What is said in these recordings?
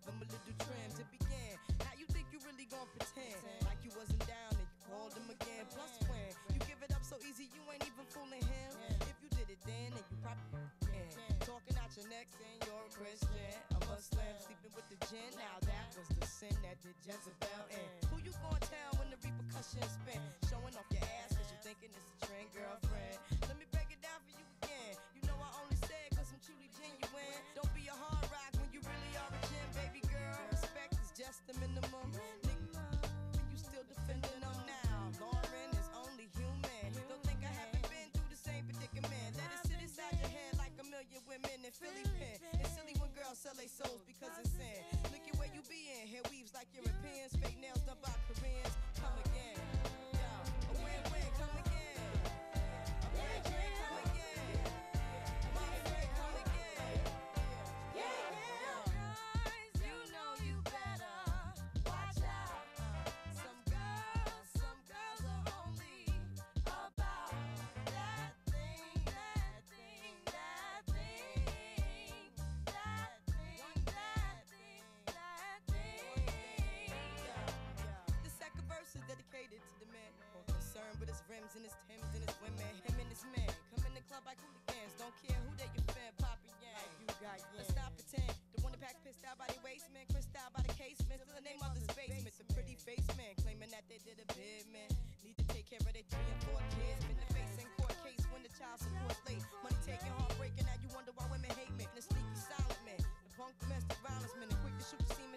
give him a little trim to begin. Now you think you really gon' pretend? Like you wasn't down and you called him again. Plus when you give it up so easy, you ain't even fooling him. If you did it then, then you probably can. Talking out your neck saying you're a Christian. A Muslim sleeping with the gin. Now that was the sin that did Jezebel in. Who you gonna tell when the repercussions spin? Showing off your ass cause you thinking it's a trend, girlfriend. Let me break it down for you again. You know I only said cause I'm truly genuine. Don't the minimum. Nigga, you still defending them now. Lauryn is only human. Don't think I haven't been through the same predicament. Let it sit inside your head like a million women in Philly pen. It's silly when girls sell their souls because it's sin. Look at where you be in. Hair weaves like Europeans. Fake nails done by Koreans. Come again. Rims and his Timbs and his women. Him and his men. come in the club like hooligans. Don't care who they you fan, poppin' yang. you got Let's not pretend. The one that pack pissed out by the waistman, crissed out by the casement. Still the name of the basement. The pretty face man claiming that they did a bid, man. Need to take care of their three and four kids. Been the face in court case when the child support late. Money taking, heartbreaking. Now you wonder why women hate me. The sneaky silent man, the punk domestic violence man, the quick to shoot the semen.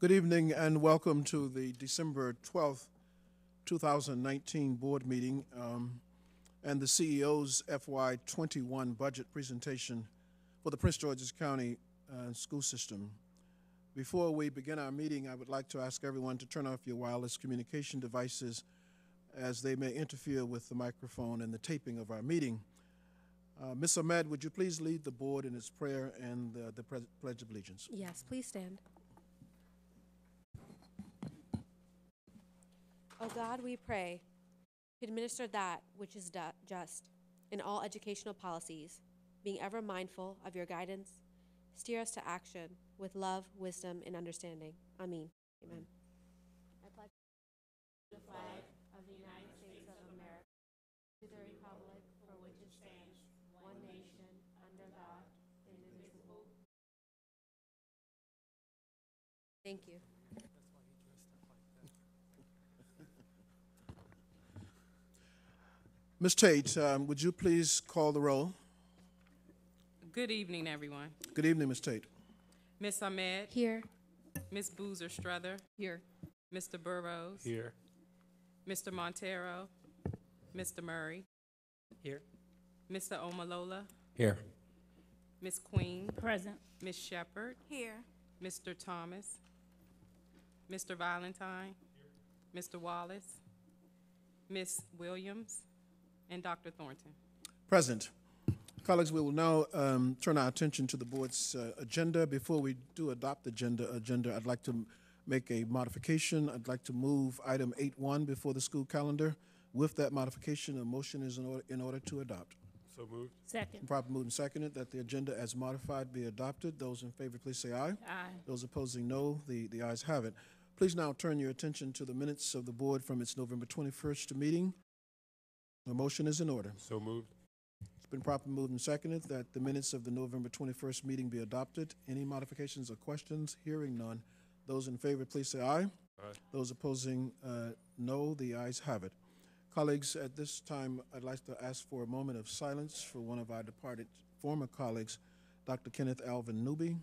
Good evening and welcome to the December 12th, 2019 board meeting um, and the CEO's FY21 budget presentation for the Prince George's County uh, school system. Before we begin our meeting, I would like to ask everyone to turn off your wireless communication devices as they may interfere with the microphone and the taping of our meeting. Uh, Ms. Ahmed, would you please lead the board in its prayer and the pre- Pledge of Allegiance? Yes, please stand. O God, we pray to administer that which is just in all educational policies, being ever mindful of your guidance, steer us to action with love, wisdom, and understanding. Amen. Amen. I pledge the flag of the United States of America to the republic for which it stands, one nation, under God, indivisible. Thank you. Ms. Tate, um, would you please call the roll? Good evening, everyone. Good evening, Ms. Tate. Miss Ahmed, Here. Miss Boozer Strother. Here. Mr. Burroughs. Here. Mr. Monteiro. Mr. Murray. Here. Mr. Omalola. Here. Miss Queen. Present. Miss Shepherd. Here. Mr. Thomas. Mr. Valentine. Mr. Wallace. Miss Williams. And Dr. Thornton. Present. Colleagues, we will now um, turn our attention to the board's uh, agenda. Before we do adopt the agenda, agenda, I'd like to make a modification. I'd like to move item 8.1 before the school calendar. With that modification, a motion is in order, in order to adopt. So moved. Second. Proper moved and seconded that the agenda as modified be adopted. Those in favor, please say aye. Aye. Those opposing, no. The, the ayes have it. Please now turn your attention to the minutes of the board from its November 21st meeting. The motion is in order. So moved. It's been properly moved and seconded that the minutes of the November 21st meeting be adopted. Any modifications or questions? Hearing none. Those in favor, please say aye. Aye. Those opposing, uh, no. The ayes have it. Colleagues, at this time, I'd like to ask for a moment of silence for one of our departed former colleagues, Dr. Kenneth Alvin Newby.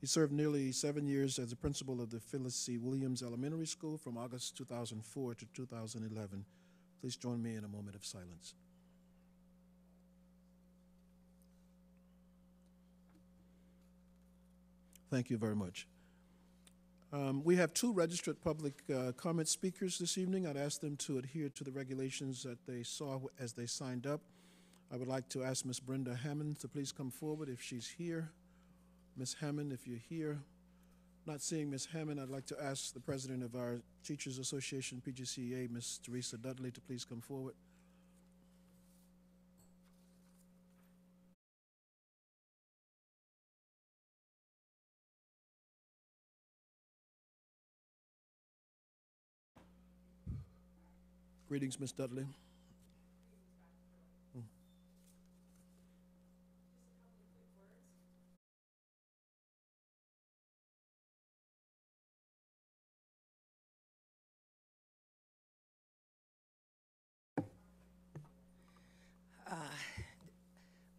He served nearly seven years as the principal of the Phyllis C. Williams Elementary School from August 2004 to 2011. Please join me in a moment of silence. Thank you very much. Um, we have two registered public uh, comment speakers this evening. I'd ask them to adhere to the regulations that they saw as they signed up. I would like to ask Ms. Brenda Hammond to please come forward if she's here. Ms. Hammond, if you're here. Not seeing Ms. Hammond, I'd like to ask the president of our Teachers Association, PGCEA, Ms. Teresa Dudley, to please come forward. Greetings, Ms. Dudley.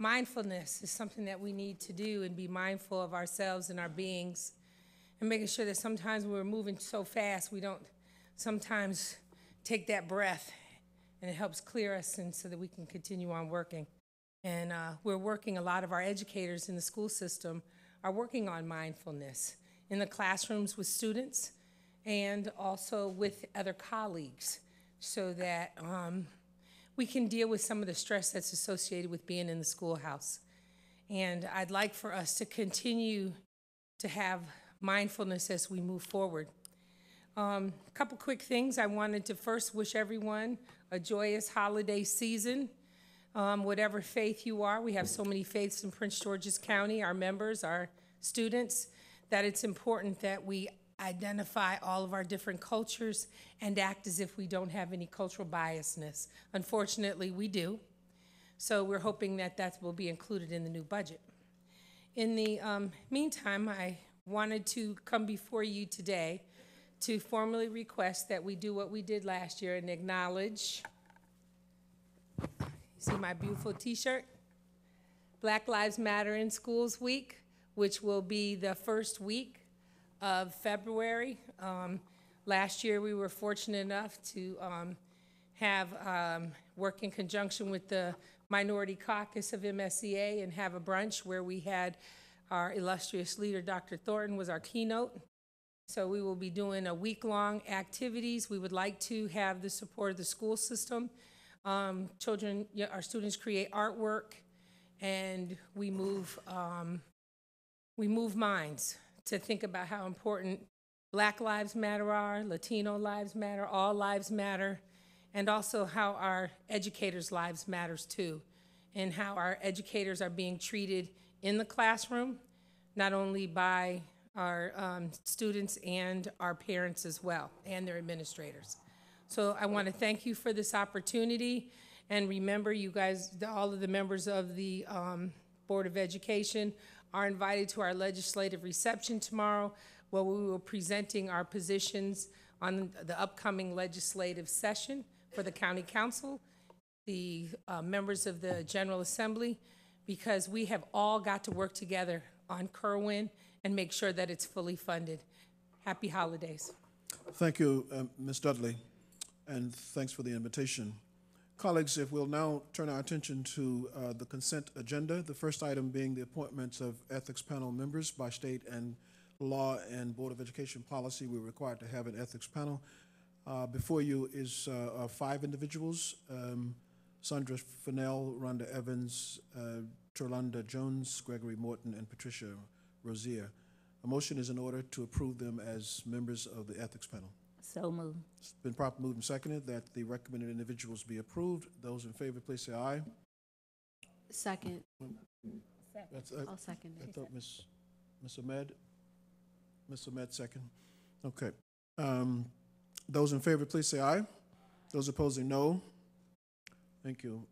Mindfulness is something that we need to do and be mindful of ourselves and our beings and making sure that sometimes we're moving so fast, we don't sometimes take that breath and it helps clear us and so that we can continue on working. And uh, we're working, a lot of our educators in the school system are working on mindfulness in the classrooms with students and also with other colleagues so that um, we can deal with some of the stress that's associated with being in the schoolhouse. And I'd like for us to continue to have mindfulness as we move forward. Um, a couple quick things. I wanted to first wish everyone a joyous holiday season. Um, whatever faith you are, we have so many faiths in Prince George's County, our members, our students, that it's important that we identify all of our different cultures and act as if we don't have any cultural biasness. Unfortunately, we do. So we're hoping that that will be included in the new budget. In the um, meantime, I wanted to come before you today to formally request that we do what we did last year and acknowledge. You see my beautiful T-shirt? Black Lives Matter in Schools Week, which will be the first week of February. Um, Last year, we were fortunate enough to um, have, um, work in conjunction with the Minority Caucus of MSEA and have a brunch where we had our illustrious leader, Dr. Thornton, was our keynote. So we will be doing a week-long activities. We would like to have the support of the school system. Um, Children, our students create artwork, and we move, um, we move minds to think about how important Black Lives Matter are, Latino lives matter, all lives matter, and also how our educators' lives matters too, and how our educators are being treated in the classroom, not only by our um, students and our parents as well, and their administrators. So I want to thank you for this opportunity, and remember, you guys, all of the members of the um, Board of Education are invited to our legislative reception tomorrow, where we will presenting our positions on the upcoming legislative session for the county council, the uh, members of the General Assembly, because we have all got to work together on Kirwan and make sure that it's fully funded. Happy holidays. Thank you, um, Ms. Dudley, and thanks for the invitation. Colleagues, if we'll now turn our attention to uh, the consent agenda, the first item being the appointments of ethics panel members by state and law and Board of Education policy, we're required to have an ethics panel. Uh, Before you is uh, uh, five individuals, um, Sandra Fennell, Rhonda Evans, uh, Terlanda Jones, Gregory Morton, and Patricia Rozier. A motion is in order to approve them as members of the ethics panel. So moved. It's been properly moved and seconded that the recommended individuals be approved. Those in favor, please say aye. Second. That's, uh, I'll second I it. thought Ms. Ms. Ahmed, Ms. Ahmed second. Okay. Um, Those in favor, please say aye. Those opposing, no. Thank you.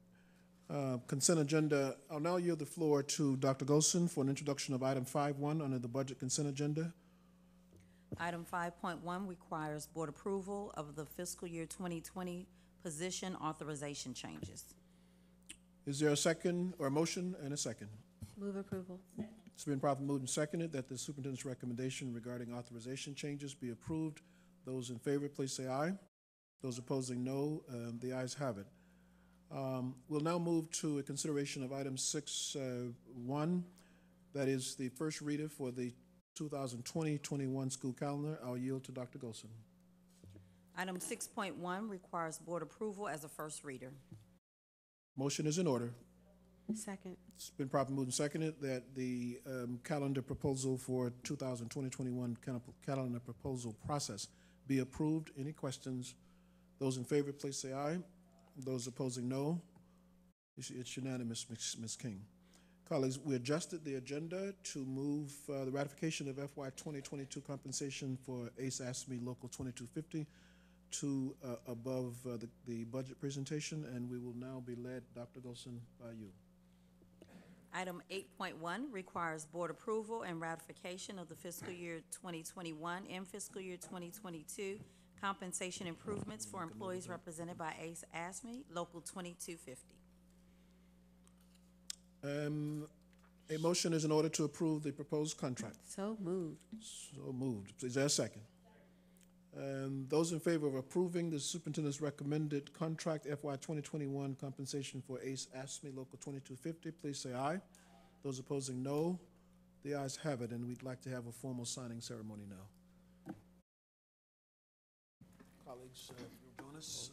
Uh, Consent agenda, I'll now yield the floor to Dr. Goldson for an introduction of item five-one under the budget consent agenda. Item five point one requires board approval of the fiscal year twenty twenty position authorization changes. Is there a second, or a motion and a second? Move approval. It's been properly moved and seconded that the superintendent's recommendation regarding authorization changes be approved. Those in favor, please say aye. Those opposing, no. Um, The ayes have it. Um, We'll now move to a consideration of item six, uh, one. That is the first reader for the 2020-21 school calendar. I'll yield to Dr. Goldson. Item six point one requires board approval as a first reader. Motion is in order. Second. It's been properly moved and seconded that the um, calendar proposal for 2020-21 calendar proposal process be approved. Any questions? Those in favor, please say aye. Those opposing, no. It's- It's unanimous, Ms. Ms. King. Colleagues, we adjusted the agenda to move uh, the ratification of FY 2022 compensation for ACE AFSCME Local 2250 to uh, above uh, the the budget presentation, and we will now be led, Dr. Goldson, by you. Item eight point one requires board approval and ratification of the fiscal year twenty twenty-one and fiscal year twenty twenty-two compensation improvements for employees represented by ACE AFSCME Local twenty-two fifty. Um, A motion is in order to approve the proposed contract. So moved. So moved. Is there a second? Um, Those in favor of approving the superintendent's recommended contract FY 2021 compensation for ACE AFSCME Local 2250, please say aye. Those opposing, no. The ayes have it, and we'd like to have a formal signing ceremony now. Colleagues, uh, you'll join us.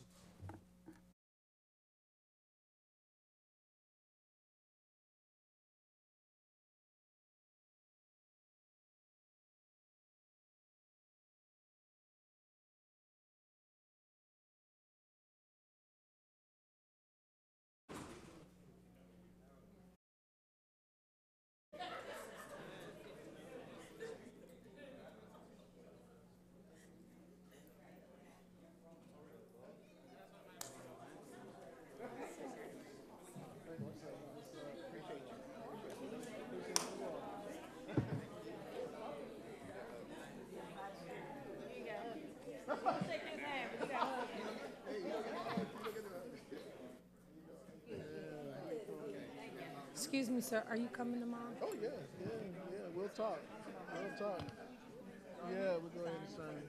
Excuse me, sir, are you coming tomorrow? Oh, yeah, yeah, yeah, we'll talk, we'll talk. Yeah, we'll go ahead and sign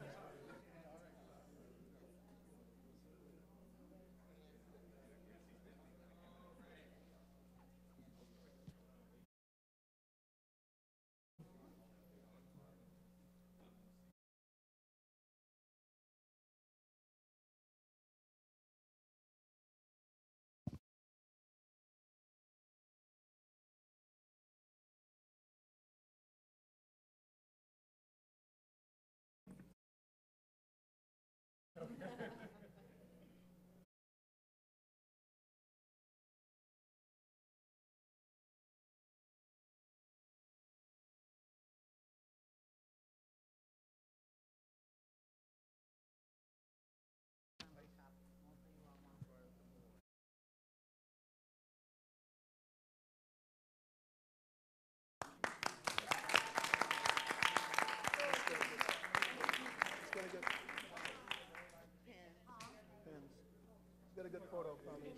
Get a good photo, probably.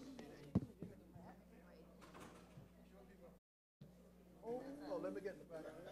Oh, let me get in the back.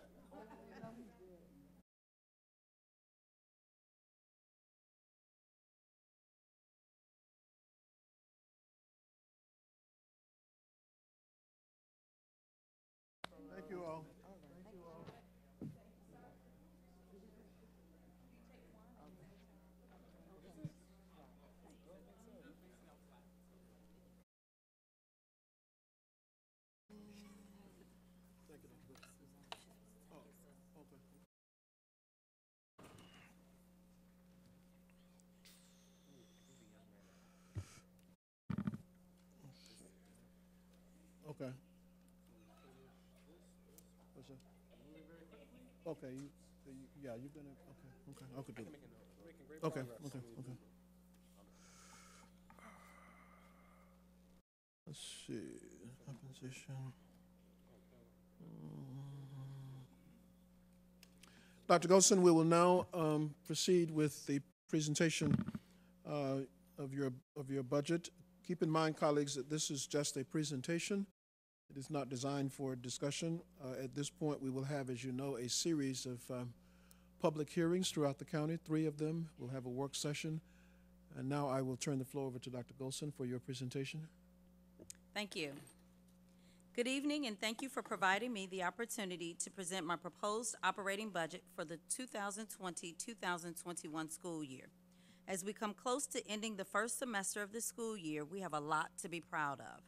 Okay. What's that? Okay, you, you, yeah, you're gonna, okay, okay, I could do that. Okay, okay, okay. Let's see, opposition. Dr. Goldson, we will now um, proceed with the presentation uh, of your, of your budget. Keep in mind, colleagues, that this is just a presentation. It is not designed for discussion. Uh, At this point, we will have, as you know, a series of um, public hearings throughout the county, three of them. We'll have a work session. And now I will turn the floor over to Dr. Goldson for your presentation. Thank you. Good evening, and thank you for providing me the opportunity to present my proposed operating budget for the 2020-2021 school year. As we come close to ending the first semester of the school year, we have a lot to be proud of.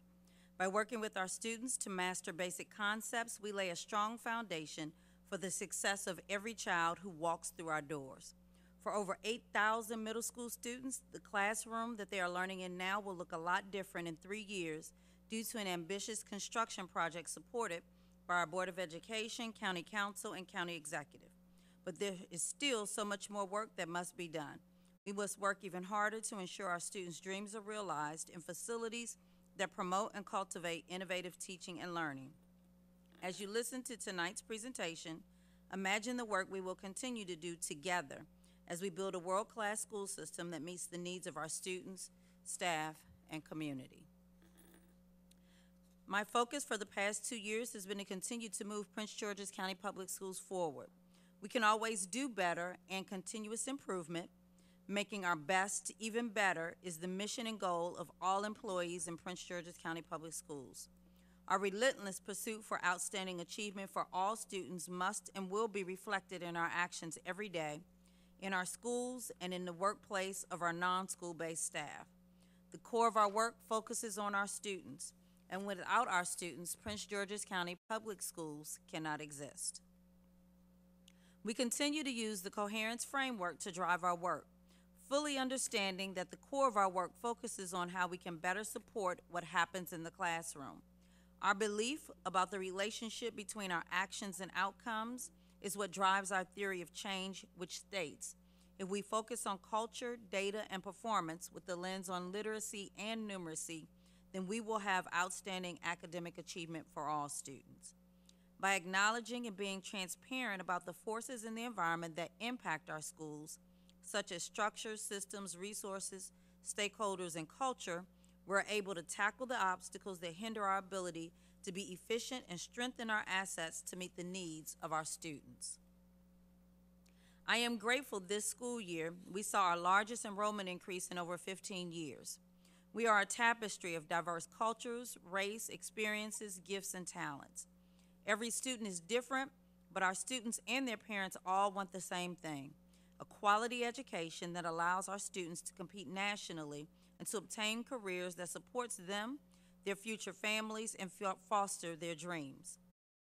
By working with our students to master basic concepts, we lay a strong foundation for the success of every child who walks through our doors. For over 8,000 middle school students, the classroom that they are learning in now will look a lot different in three years due to an ambitious construction project supported by our Board of Education, County Council, and County Executive. But there is still so much more work that must be done. We must work even harder to ensure our students' dreams are realized in facilities that promote and cultivate innovative teaching and learning. As you listen to tonight's presentation, imagine the work we will continue to do together as we build a world-class school system that meets the needs of our students, staff, and community. My focus for the past two years has been to continue to move Prince George's County Public Schools forward. We can always do better, and continuous improvement, making our best even better, is the mission and goal of all employees in Prince George's County Public Schools. Our relentless pursuit for outstanding achievement for all students must and will be reflected in our actions every day, in our schools, and in the workplace of our non-school-based staff. The core of our work focuses on our students, and without our students, Prince George's County Public Schools cannot exist. We continue to use the coherence framework to drive our work, fully understanding that the core of our work focuses on how we can better support what happens in the classroom. Our belief about the relationship between our actions and outcomes is what drives our theory of change, which states, if we focus on culture, data, and performance with the lens on literacy and numeracy, then we will have outstanding academic achievement for all students. By acknowledging and being transparent about the forces in the environment that impact our schools, such as structures, systems, resources, stakeholders, and culture, we're able to tackle the obstacles that hinder our ability to be efficient and strengthen our assets to meet the needs of our students. I am grateful this school year we saw our largest enrollment increase in over 15 years. We are a tapestry of diverse cultures, race, experiences, gifts, and talents. Every student is different, but our students and their parents all want the same thing a quality education that allows our students to compete nationally and to obtain careers that supports them, their future families, and fo- foster their dreams.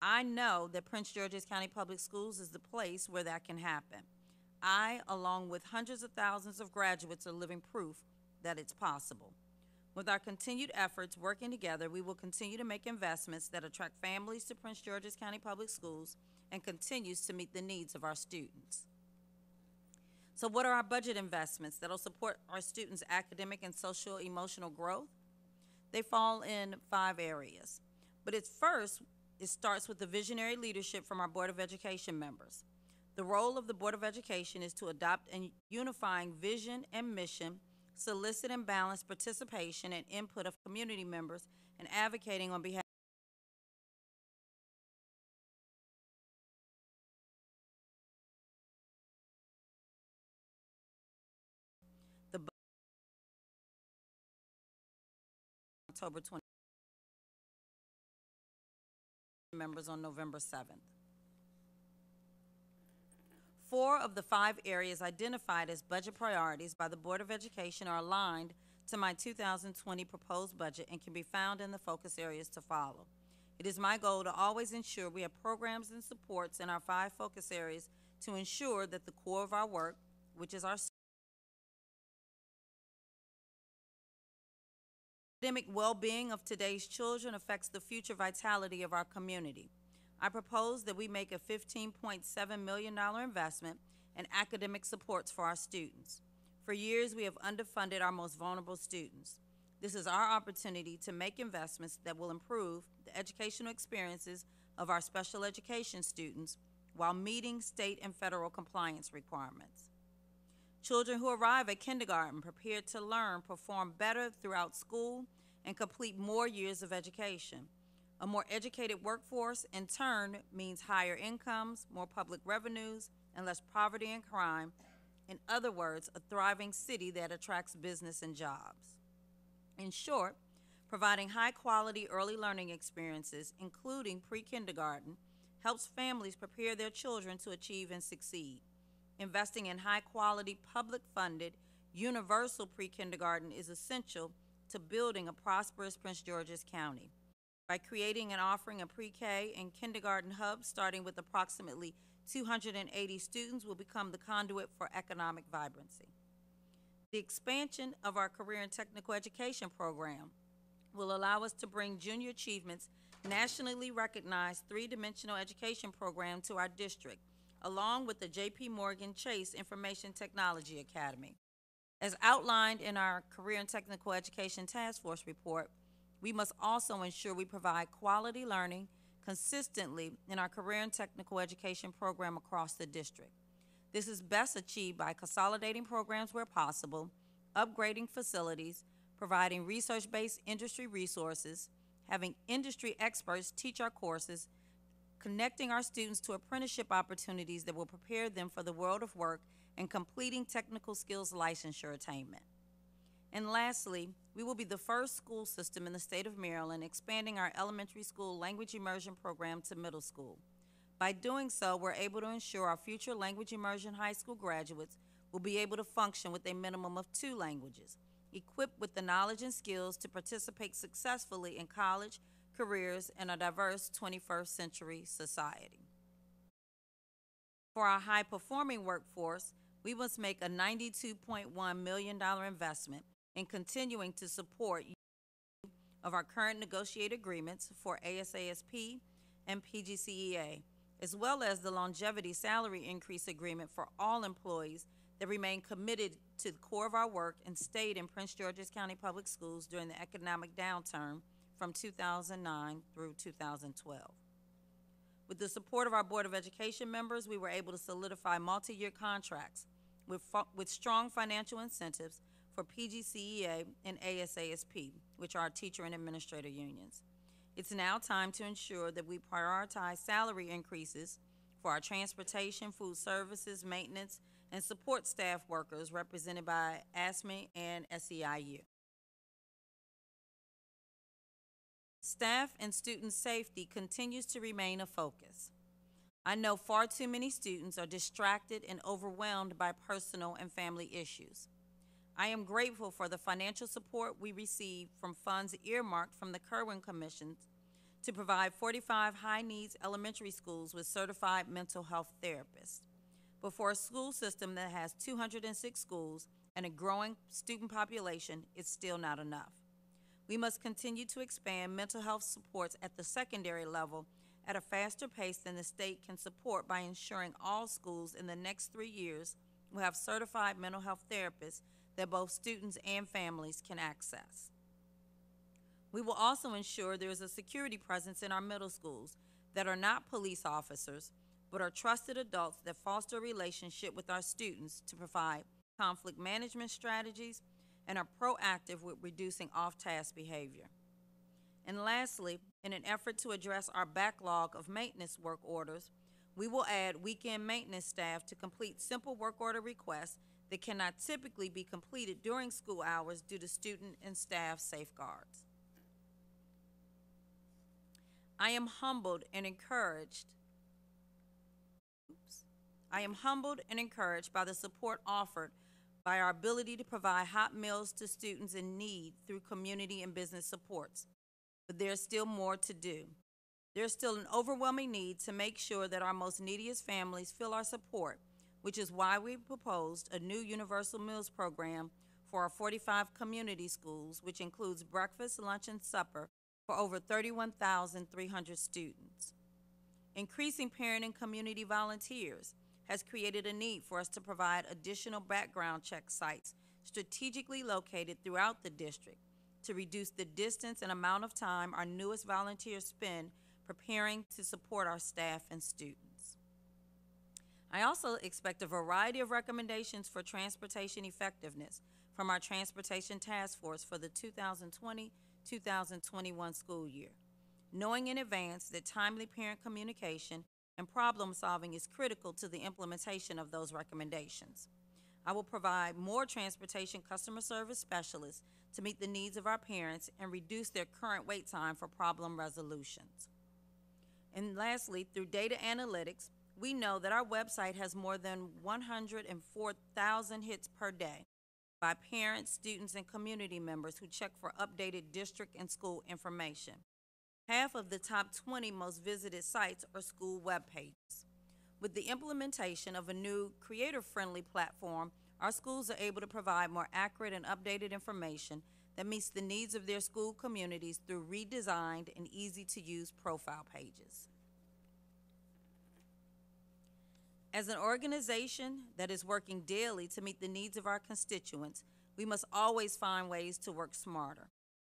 I know that Prince George's County Public Schools is the place where that can happen. I, along with hundreds of thousands of graduates, are living proof that it's possible. With our continued efforts working together, we will continue to make investments that attract families to Prince George's County Public Schools and continues to meet the needs of our students. So what are our budget investments that'll support our students' academic and social emotional growth? They fall in five areas. But it's first, it starts with the visionary leadership from our Board of Education members. The role of the Board of Education is to adopt a unifying vision and mission, solicit and balance participation and input of community members, and advocating on behalf October 20 members on November 7th. Four of the five areas identified as budget priorities by the Board of Education are aligned to my 2020 proposed budget and can be found in the focus areas to follow. It is my goal to always ensure we have programs and supports in our five focus areas to ensure that the core of our work, which is our academic well-being of today's children affects the future vitality of our community. I propose that we make a $15.7 million investment in academic supports for our students. For years, we have underfunded our most vulnerable students. This is our opportunity to make investments that will improve the educational experiences of our special education students while meeting state and federal compliance requirements. Children who arrive at kindergarten prepared to learn perform better throughout school and complete more years of education. A more educated workforce, in turn, means higher incomes, more public revenues, and less poverty and crime. In other words, a thriving city that attracts business and jobs. In short, providing high quality early learning experiences, including pre kindergarten, helps families prepare their children to achieve and succeed. Investing in high quality, public funded, universal pre kindergarten is essential to building a prosperous Prince George's County. By creating and offering a pre K and kindergarten hub starting with approximately 280 students, will become the conduit for economic vibrancy. The expansion of our career and technical education program will allow us to bring junior achievements nationally recognized three-dimensional education program to our district, along with the J.P. Morgan Chase Information Technology Academy. As outlined in our Career and Technical Education Task Force report, we must also ensure we provide quality learning consistently in our career and technical education program across the district. This is best achieved by consolidating programs where possible, upgrading facilities, providing research-based industry resources, having industry experts teach our courses, connecting our students to apprenticeship opportunities that will prepare them for the world of work, and completing technical skills licensure attainment. And lastly, we will be the first school system in the state of Maryland expanding our elementary school language immersion program to middle school. By doing so, we're able to ensure our future language immersion high school graduates will be able to function with a minimum of two languages, equipped with the knowledge and skills to participate successfully in college, careers, in a diverse 21st century society. For our high performing workforce, we must make a $92.1 million investment in continuing to support of our current negotiated agreements for ASASP and PGCEA, as well as the longevity salary increase agreement for all employees that remain committed to the core of our work and stayed in Prince George's County Public Schools during the economic downturn from 2009 through 2012. With the support of our Board of Education members, we were able to solidify multi-year contracts with, with strong financial incentives for PGCEA and ASASP, which are teacher and administrator unions. It's now time to ensure that we prioritize salary increases for our transportation, food services, maintenance, and support staff workers represented by AFSCME and SEIU. Staff and student safety continues to remain a focus. I know far too many students are distracted and overwhelmed by personal and family issues. I am grateful for the financial support we receive from funds earmarked from the Kirwan Commission to provide 45 high-needs elementary schools with certified mental health therapists. But for a school system that has 206 schools and a growing student population, it's still not enough. We must continue to expand mental health supports at the secondary level at a faster pace than the state can support by ensuring all schools in the next three years will have certified mental health therapists that both students and families can access. We will also ensure there is a security presence in our middle schools that are not police officers, but are trusted adults that foster a relationship with our students to provide conflict management strategies and are proactive with reducing off-task behavior. And lastly, in an effort to address our backlog of maintenance work orders, we will add weekend maintenance staff to complete simple work order requests that cannot typically be completed during school hours due to student and staff safeguards. I am humbled and encouraged. Oops. I am humbled and encouraged by the support offered by our ability to provide hot meals to students in need through community and business supports. But there's still more to do. There's still an overwhelming need to make sure that our most neediest families feel our support, which is why we proposed a new universal meals program for our 45 community schools, which includes breakfast, lunch, and supper for over 31,300 students. Increasing parent and community volunteers has created a need for us to provide additional background check sites strategically located throughout the district to reduce the distance and amount of time our newest volunteers spend preparing to support our staff and students. I also expect a variety of recommendations for transportation effectiveness from our Transportation Task Force for the 2020-2021 school year. Knowing in advance that timely parent communication and problem solving is critical to the implementation of those recommendations. I will provide more transportation customer service specialists to meet the needs of our parents and reduce their current wait time for problem resolutions. And lastly, through data analytics, we know that our website has more than 104,000 hits per day by parents, students, and community members who check for updated district and school information. Half of the top 20 most visited sites are school web pages. With the implementation of a new creator-friendly platform, our schools are able to provide more accurate and updated information that meets the needs of their school communities through redesigned and easy-to-use profile pages. As an organization that is working daily to meet the needs of our constituents, we must always find ways to work smarter.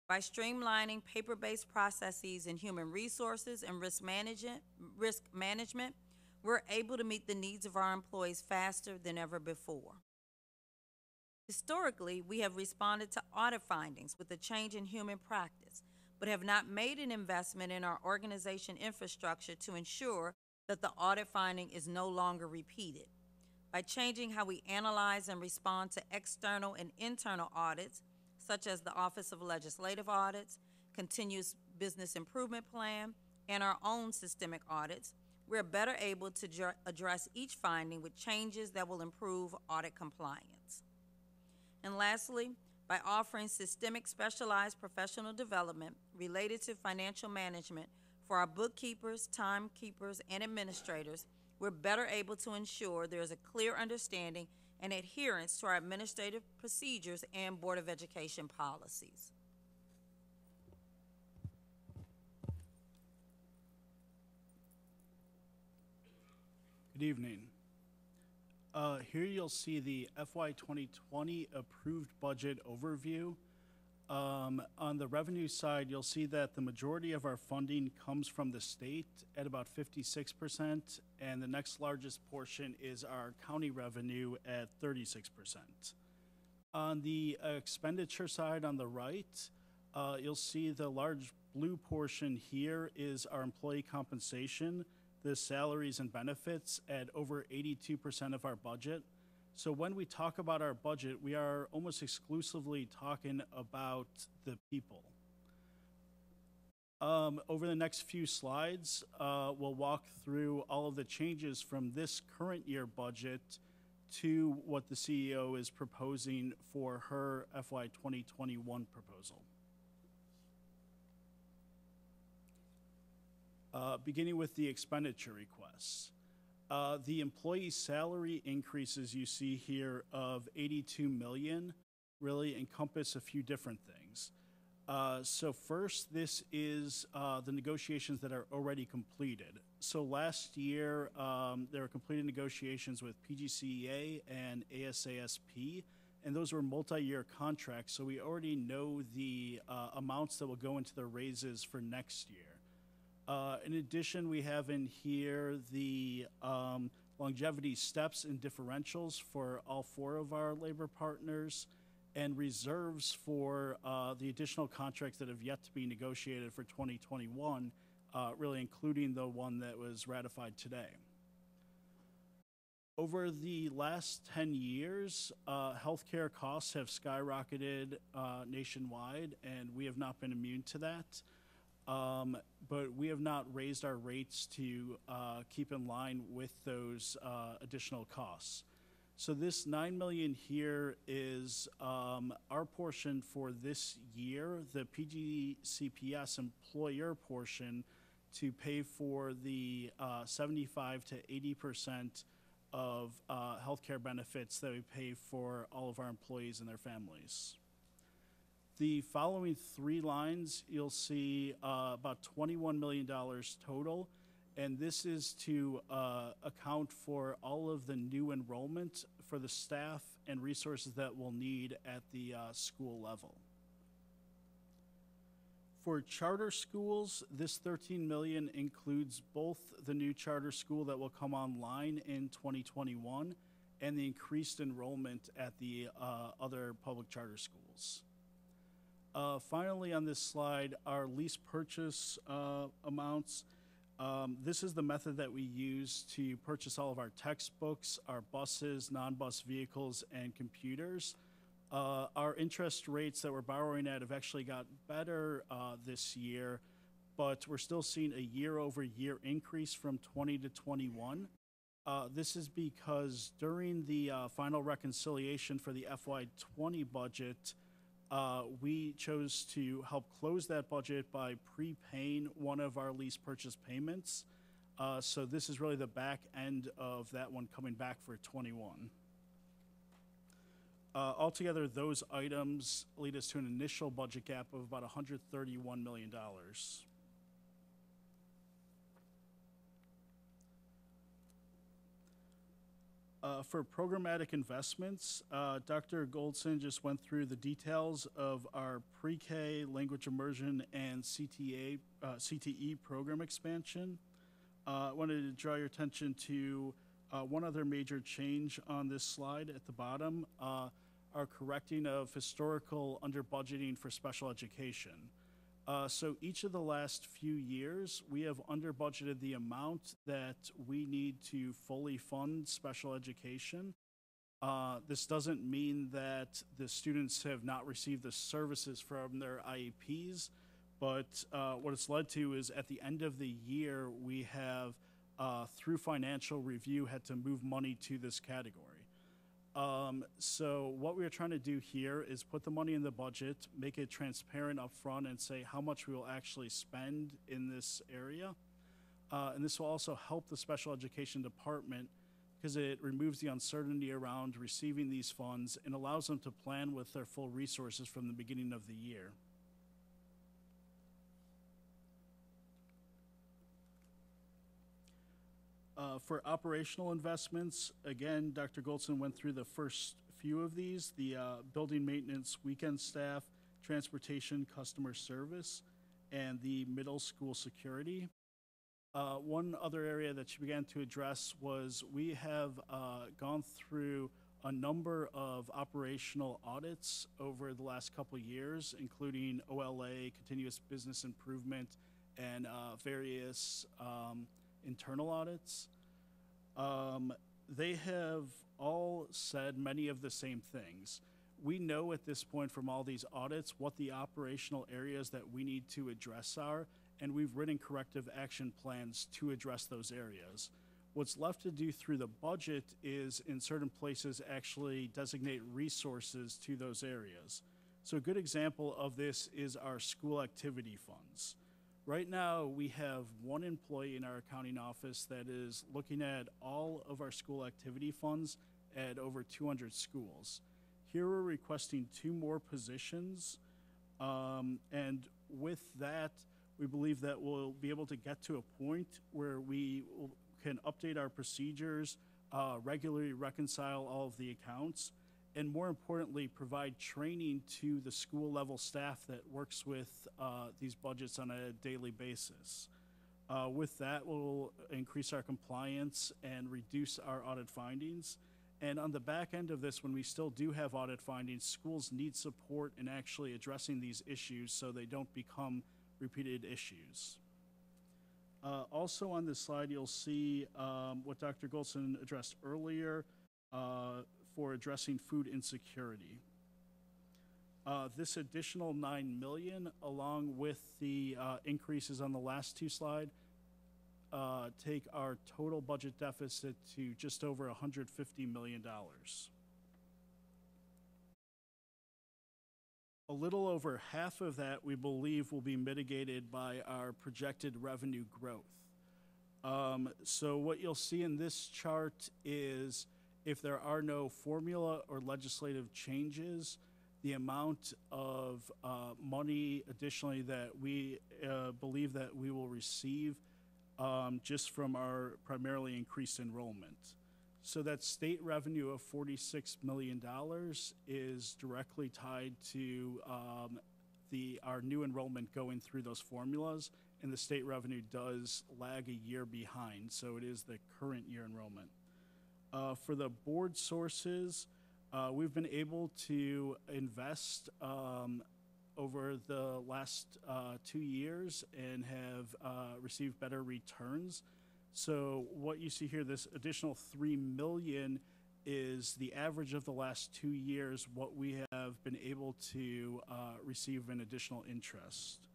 By streamlining paper-based processes in human resources and risk management, risk management, we're able to meet the needs of our employees faster than ever before. Historically, we have responded to audit findings with a change in human practice, but have not made an investment in our organization infrastructure to ensure that the audit finding is no longer repeated. By changing how we analyze and respond to external and internal audits, such as the Office of Legislative Audits, Continuous Business Improvement Plan, and our own systemic audits, we're better able to dr- address each finding with changes that will improve audit compliance. And lastly, by offering systemic specialized professional development related to financial management for our bookkeepers, timekeepers, and administrators, we're better able to ensure there is a clear understanding and adherence to our administrative procedures and Board of Education policies. Good evening. Uh, Here you'll see the FY 2020 approved budget overview. Um, On the revenue side, you'll see that the majority of our funding comes from the state at about 56%, and the next largest portion is our county revenue at 36%. On the expenditure side on the right, uh, you'll see the large blue portion here is our employee compensation. the salaries and benefits at over 82% of our budget. So when we talk about our budget, we are almost exclusively talking about the people. Um, over the next few slides, uh, we'll walk through all of the changes from this current year budget to what the CEO is proposing for her FY 2021 proposal. Uh, beginning with the expenditure requests. Uh, the employee salary increases you see here of 82 million really encompass a few different things. Uh, so first, this is uh, the negotiations that are already completed. So last year, um, there were completed negotiations with PGCEA and ASASP, and those were multi-year contracts. So we already know the uh, amounts that will go into the raises for next year. Uh, in addition, we have in here the um, longevity steps and differentials for all four of our labor partners and reserves for uh, the additional contracts that have yet to be negotiated for 2021, uh, really including the one that was ratified today. Over the last 10 years, uh, healthcare costs have skyrocketed uh, nationwide, and we have not been immune to that. Um, but we have not raised our rates to uh, keep in line with those uh, additional costs. So this nine million here is um, our portion for this year, the PGCPS employer portion to pay for the uh, 75 to 80 percent of uh, healthcare benefits that we pay for all of our employees and their families. The following three lines, you'll see uh, about $21 million total. And this is to uh, account for all of the new enrollment for the staff and resources that we'll need at the uh, school level. For charter schools, this 13 million includes both the new charter school that will come online in 2021 and the increased enrollment at the uh, other public charter schools. Uh, finally, on this slide, our lease purchase uh, amounts. Um, this is the method that we use to purchase all of our textbooks, our buses, non-bus vehicles, and computers. Uh, our interest rates that we're borrowing at have actually got better uh, this year, but we're still seeing a year-over-year increase from 20 to 21. Uh, this is because during the uh, final reconciliation for the FY20 budget, uh, we chose to help close that budget by prepaying one of our lease purchase payments. Uh, so this is really the back end of that one coming back for 21. Uh, altogether, those items lead us to an initial budget gap of about $131 million. Uh, for programmatic investments, uh, Dr. Goldson just went through the details of our pre-K language immersion and CTA, uh, CTE program expansion. Uh, I wanted to draw your attention to uh, one other major change on this slide at the bottom, uh, our correcting of historical under budgeting for special education. Uh, so each of the last few years, we have under budgeted the amount that we need to fully fund special education. Uh, this doesn't mean that the students have not received the services from their IEPs, but uh, what it's led to is at the end of the year, we have, uh, through financial review, had to move money to this category. Um, so what we are trying to do here is put the money in the budget, make it transparent up front, and say how much we will actually spend in this area. Uh, and this will also help the special education department because it removes the uncertainty around receiving these funds and allows them to plan with their full resources from the beginning of the year. Uh, for operational investments, again, Dr. Goldson went through the first few of these, the uh, building maintenance, weekend staff, transportation, customer service, and the middle school security. Uh, one other area that she began to address was we have uh, gone through a number of operational audits over the last couple years, including OLA, continuous business improvement, and uh, various um, internal audits. Um, they have all said many of the same things. We know at this point from all these audits what the operational areas that we need to address are, and we've written corrective action plans to address those areas. What's left to do through the budget is in certain places actually designate resources to those areas. So a good example of this is our school activity funds. Right now, we have one employee in our accounting office that is looking at all of our school activity funds at over 200 schools. Here, we're requesting two more positions, um, and with that, we believe that we'll be able to get to a point where we will, can update our procedures, uh, regularly reconcile all of the accounts, and more importantly, provide training to the school level staff that works with uh, these budgets on a daily basis. Uh, with that, we'll increase our compliance and reduce our audit findings. And on the back end of this, when we still do have audit findings, schools need support in actually addressing these issues so they don't become repeated issues. Uh, also on this slide, you'll see um, what Dr. Goldson addressed earlier uh, for addressing food insecurity. Uh, this additional nine million, along with the uh, increases on the last two slide, uh, take our total budget deficit to just over 150 million dollars. A little over half of that we believe will be mitigated by our projected revenue growth. Um, so what you'll see in this chart is if there are no formula or legislative changes, the amount of uh, money additionally that we uh, believe that we will receive um, just from our primarily increased enrollment. So that state revenue of $46 million is directly tied to um, the, our new enrollment going through those formulas, and the state revenue does lag a year behind, so it is the current year enrollment. Uh, for the board sources, uh, we've been able to invest um, over the last uh, two years and have uh, received better returns. So what you see here, this additional three million is the average of the last two years, what we have been able to uh, receive in additional interest.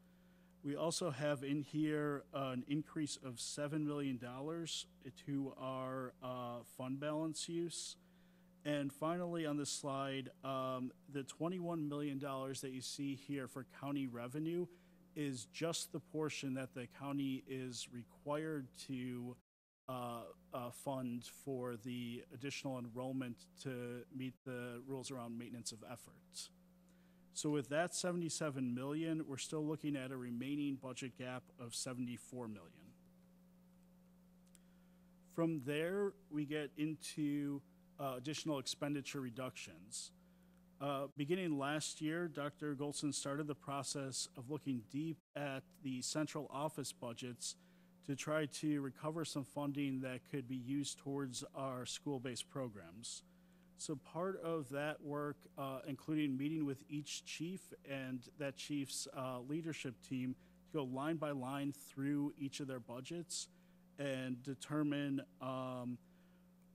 We also have in here an increase of $7 million to our uh, fund balance use. And finally, on this slide, um, the $21 million that you see here for county revenue is just the portion that the county is required to uh, uh, fund for the additional enrollment to meet the rules around maintenance of effort. So with that 77 million, we're still looking at a remaining budget gap of 74 million. From there, we get into uh, additional expenditure reductions. Uh, beginning last year, Dr. Goldson started the process of looking deep at the central office budgets to try to recover some funding that could be used towards our school-based programs. So part of that work, uh, including meeting with each chief and that chief's uh, leadership team to go line by line through each of their budgets and determine um,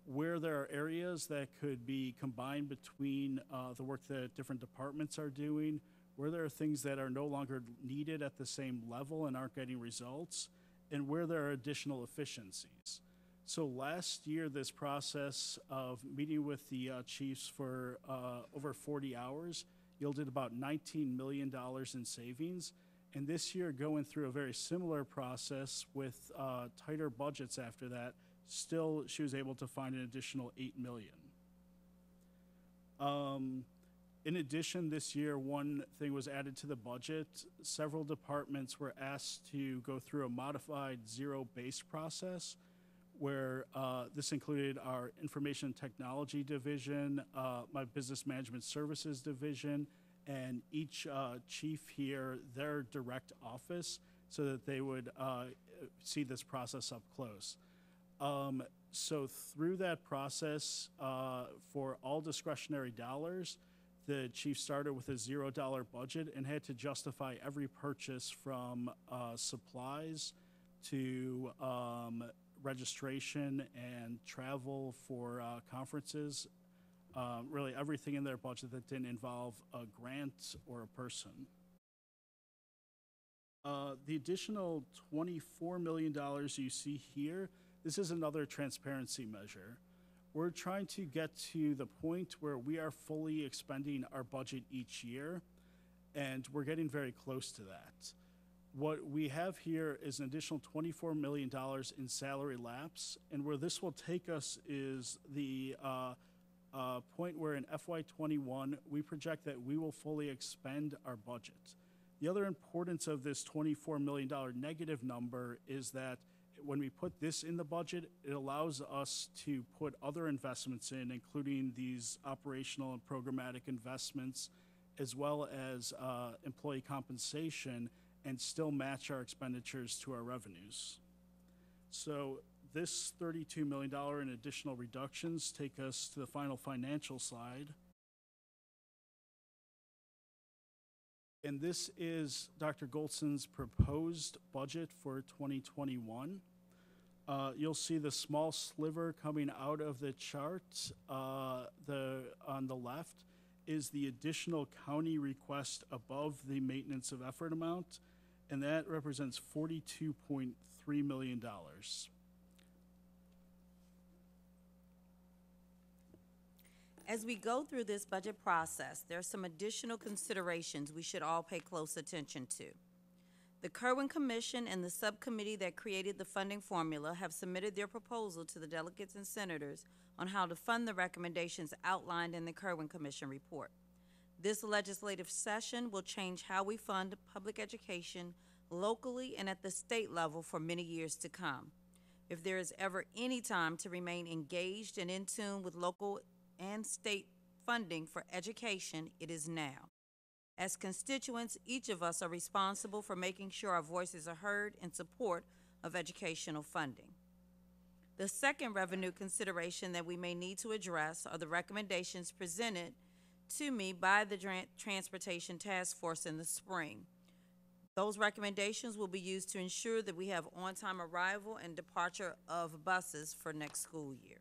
where there are areas that could be combined between uh, the work that different departments are doing, where there are things that are no longer needed at the same level and aren't getting results, and where there are additional efficiencies. So last year, this process of meeting with the uh, chiefs for uh, over 40 hours yielded about $19 million in savings. And this year, going through a very similar process with uh, tighter budgets after that, still she was able to find an additional 8 million. Um, in addition, this year, one thing was added to the budget. Several departments were asked to go through a modified zero-based process where uh, this included our information technology division, uh, my business management services division, and each uh, chief here, their direct office, so that they would uh, see this process up close. Um, so through that process, uh, for all discretionary dollars, the chief started with a zero dollar budget and had to justify every purchase from uh, supplies to um, registration and travel for uh, conferences. Um, really, everything in their budget that didn't involve a grant or a person. Uh, the additional $24 million you see here, this is another transparency measure. We're trying to get to the point where we are fully expending our budget each year, and we're getting very close to that. What we have here is an additional $24 million in salary lapse, and where this will take us is the uh, uh, point where in FY21, we project that we will fully expend our budget. The other importance of this $24 million negative number is that when we put this in the budget, it allows us to put other investments in, including these operational and programmatic investments, as well as uh, employee compensation, and still match our expenditures to our revenues. So this $32 million in additional reductions take us to the final financial slide. And this is Dr. Goldson's proposed budget for 2021. Uh, you'll see the small sliver coming out of the chart. Uh, the on the left is the additional county request above the maintenance of effort amount, and that represents 42.3 million dollars. As we go through this budget process, there are some additional considerations we should all pay close attention to. The Kirwan Commission and the subcommittee that created the funding formula have submitted their proposal to the delegates and senators on how to fund the recommendations outlined in the Kirwan Commission report. This legislative session will change how we fund public education locally and at the state level for many years to come. If there is ever any time to remain engaged and in tune with local and state funding for education, it is now. As constituents, each of us are responsible for making sure our voices are heard in support of educational funding. The second revenue consideration that we may need to address are the recommendations presented to me by the Tran- Transportation Task Force in the spring. Those recommendations will be used to ensure that we have on-time arrival and departure of buses for next school year.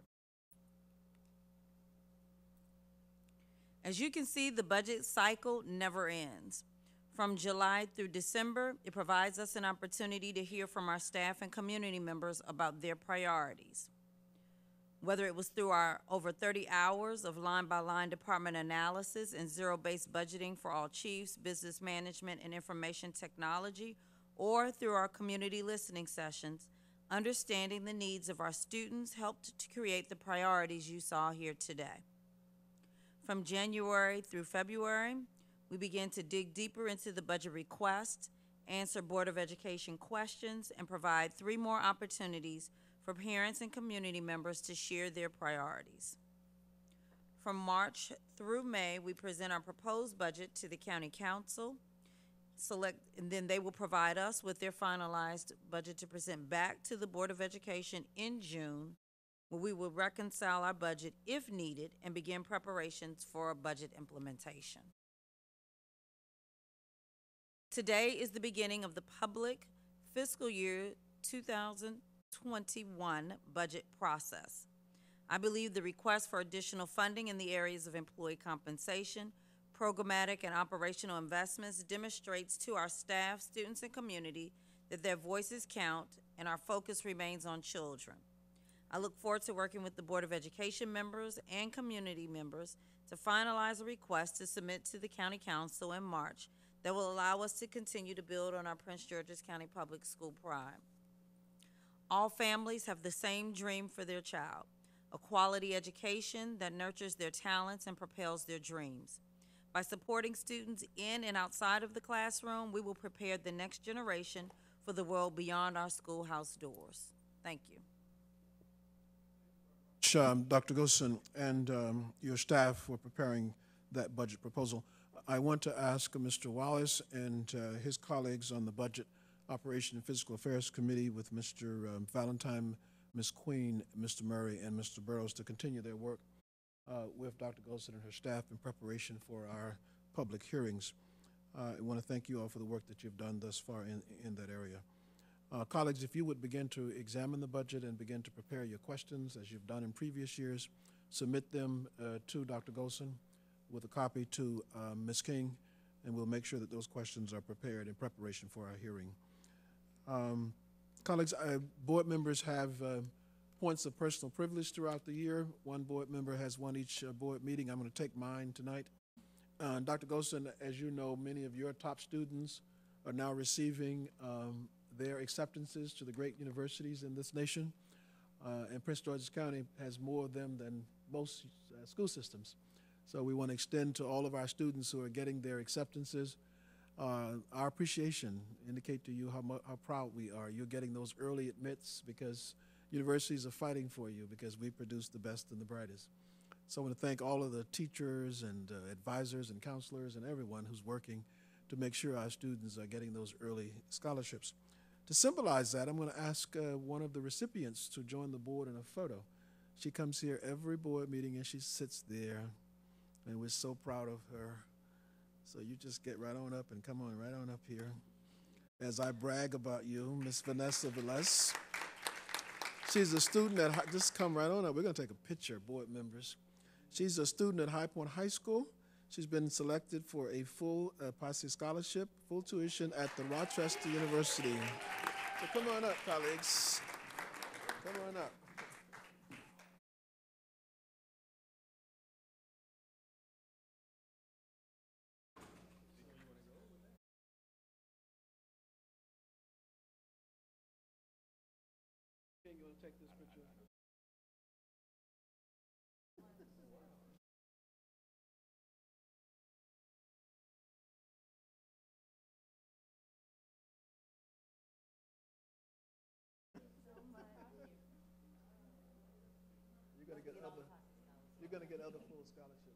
As you can see, the budget cycle never ends. From July through December, it provides us an opportunity to hear from our staff and community members about their priorities. Whether it was through our over 30 hours of line-by-line department analysis and zero-based budgeting for all chiefs, business management, and information technology, or through our community listening sessions, understanding the needs of our students helped to create the priorities you saw here today. From January through February, we began to dig deeper into the budget request, answer Board of Education questions, and provide three more opportunities for parents and community members to share their priorities. From March through May, we present our proposed budget to the County Council, select, and then they will provide us with their finalized budget to present back to the Board of Education in June where we will reconcile our budget if needed and begin preparations for a budget implementation. Today is the beginning of the public fiscal year 2021 budget process. I believe the request for additional funding in the areas of employee compensation, programmatic and operational investments demonstrates to our staff, students, and community that their voices count and our focus remains on children. I look forward to working with the Board of Education members and community members to finalize a request to submit to the County Council in March that will allow us to continue to build on our Prince George's County Public School pride. All families have the same dream for their child, a quality education that nurtures their talents and propels their dreams. By supporting students in and outside of the classroom, we will prepare the next generation for the world beyond our schoolhouse doors. Thank you. um, Dr. Goldson and um, your staff for preparing that budget proposal. I want to ask Mr. Wallace and uh, his colleagues on the Budget Operation and Fiscal Affairs Committee with Mr. um, Valentine, Ms. Queen, Mr. Murray, and Mr. Burroughs to continue their work uh, with Dr. Goldson and her staff in preparation for our public hearings. Uh, I want to thank you all for the work that you've done thus far in, in that area. Uh, Colleagues, if you would begin to examine the budget and begin to prepare your questions, as you've done in previous years, submit them uh, to Dr. Goldson with a copy to uh, Ms. King, and we'll make sure that those questions are prepared in preparation for our hearing. Um, Colleagues, uh, board members have uh, points of personal privilege throughout the year. One board member has one each uh, board meeting. I'm going to take mine tonight. Uh, Dr. Goldson, as you know, many of your top students are now receiving um, their acceptances to the great universities in this nation. Uh, and Prince George's County has more of them than most uh, school systems. So we want to extend to all of our students who are getting their acceptances uh, our appreciation, indicate to you how, how proud we are. You're getting those early admits because universities are fighting for you because we produce the best and the brightest. So I want to thank all of the teachers and uh, advisors and counselors and everyone who's working to make sure our students are getting those early scholarships. To symbolize that, I'm going to ask uh, one of the recipients to join the board in a photo. She comes here every board meeting and she sits there, and we're so proud of her. So you just get right on up and come on right on up here as I brag about you, Miss Vanessa Velez. She's a student at, just come right on up. We're going to take a picture, board members. She's a student at High Point High School. She's been selected for a full uh, Posse scholarship, full tuition at the Rochester University. So come on up, colleagues. Come on up. To take this picture? You're gonna get other, you're gonna get other full scholarships,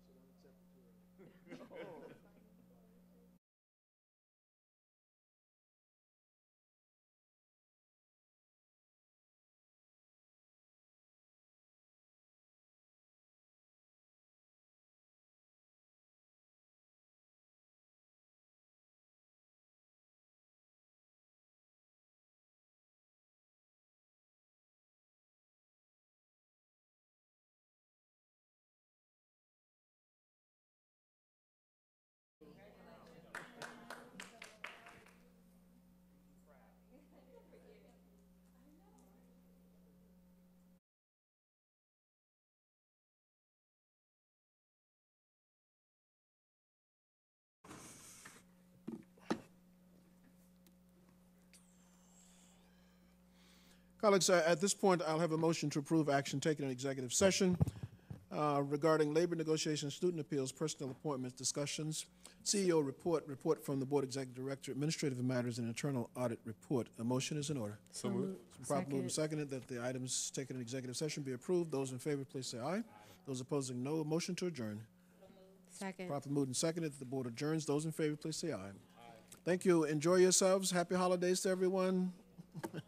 Colleagues, uh, at this point, I'll have a motion to approve action taken in executive session uh, regarding labor negotiations, student appeals, personnel appointments, discussions, CEO report, report from the Board Executive Director, Administrative Matters, and Internal Audit Report. A motion is in order. So moved. It's properly moved and seconded that the items taken in executive session be approved. Those in favor, please say aye. Those opposing, no. Motion to adjourn. Second. Properly moved and seconded that the board adjourns. Those in favor, please say aye. Thank you. Enjoy yourselves. Happy holidays to everyone.